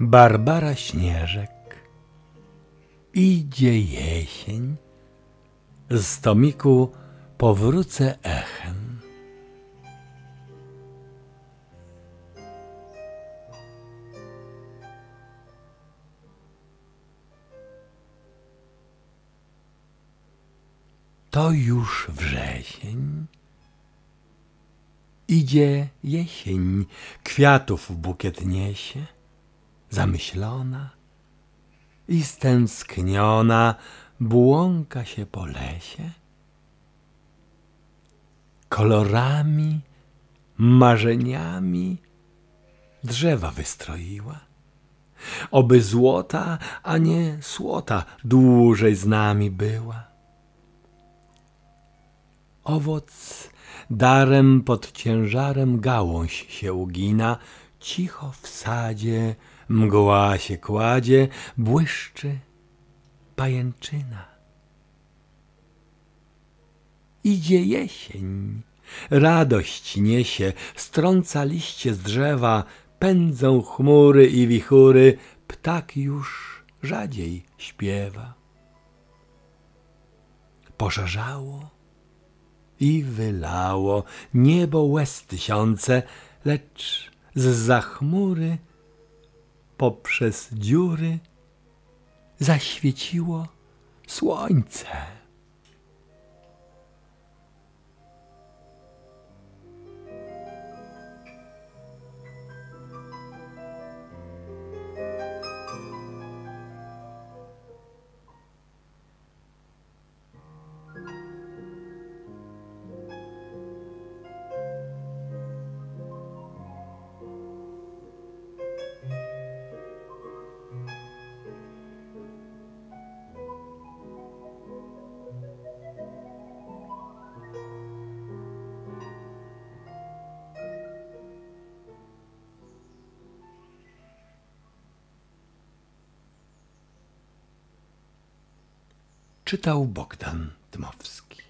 Barbara Śnieżek. Idzie jesień. Z tomiku Powrócę echem. To już wrzesień. Idzie jesień, kwiatów bukiet niesie, zamyślona i stęskniona błąka się po lesie. Kolorami, marzeniami drzewa wystroiła. Oby złota, a nie słota dłużej z nami była. Owoc darem pod ciężarem gałąź się ugina, cicho w sadzie mgła się kładzie, błyszczy pajęczyna. Idzie jesień, radość niesie, strąca liście z drzewa, pędzą chmury i wichury, ptak już rzadziej śpiewa. Pożarzało i wylało niebo łez tysiące, lecz z za chmury poprzez dziury zaświeciło słońce. Czytał Bogdan Dmowski.